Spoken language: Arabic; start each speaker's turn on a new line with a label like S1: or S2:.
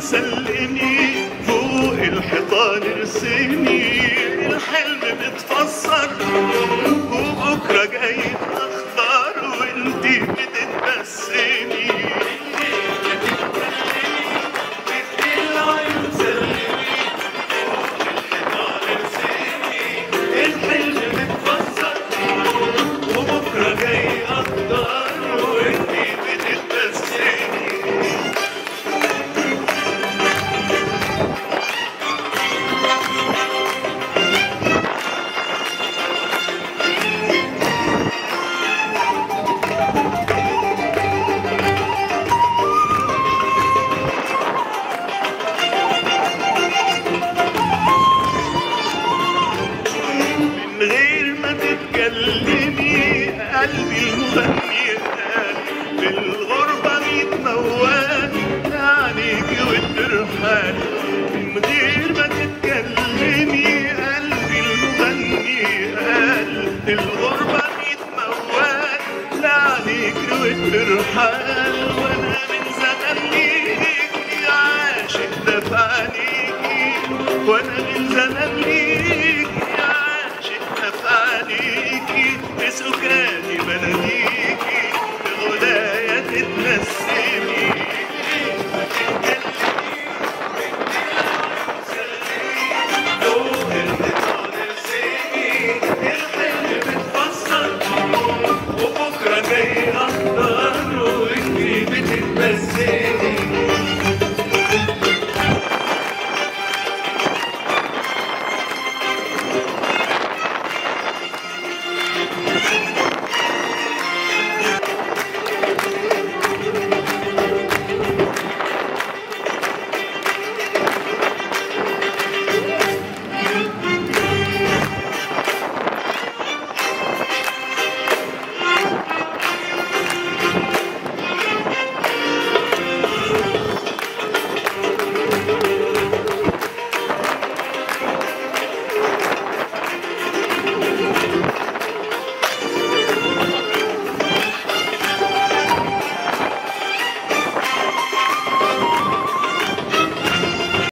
S1: سلمي فوق الحيطان ارسمي قلبي المغني قال بالغربة ميت موال عليكي والترحال من غير ما تتكلمي قلبي المغني قال الغربة ميت موال عليكي والترحال وأنا من زمان ليكي عاشق ده في عينيكي وأنا من زمان ليكي بالسيف